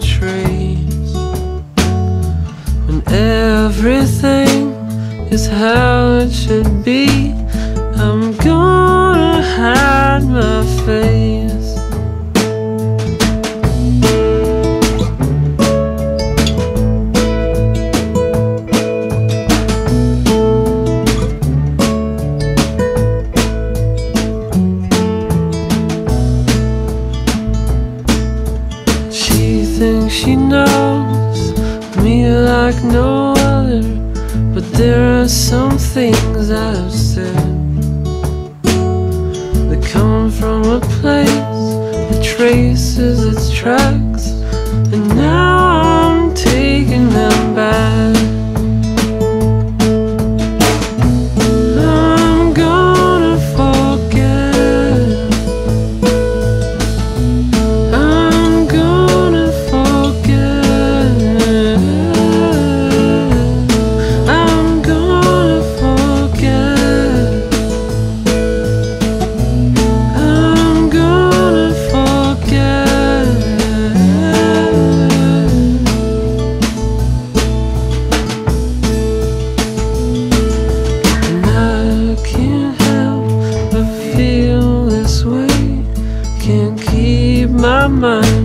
trace when everything is how it should be. Me like no other, but there are some things I've said that come from a place that traces its tracks, keep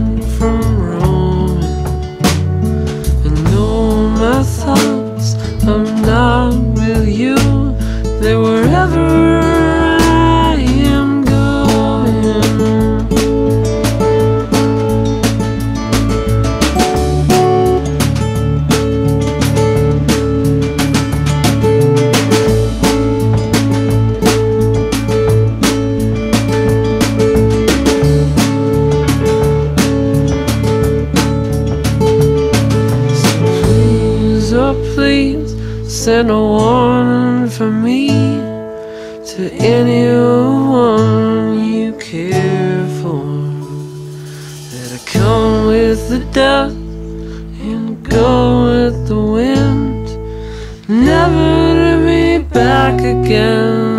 send a warning for me to anyone you care for. That I come with the dust and go with the wind, never to be back again.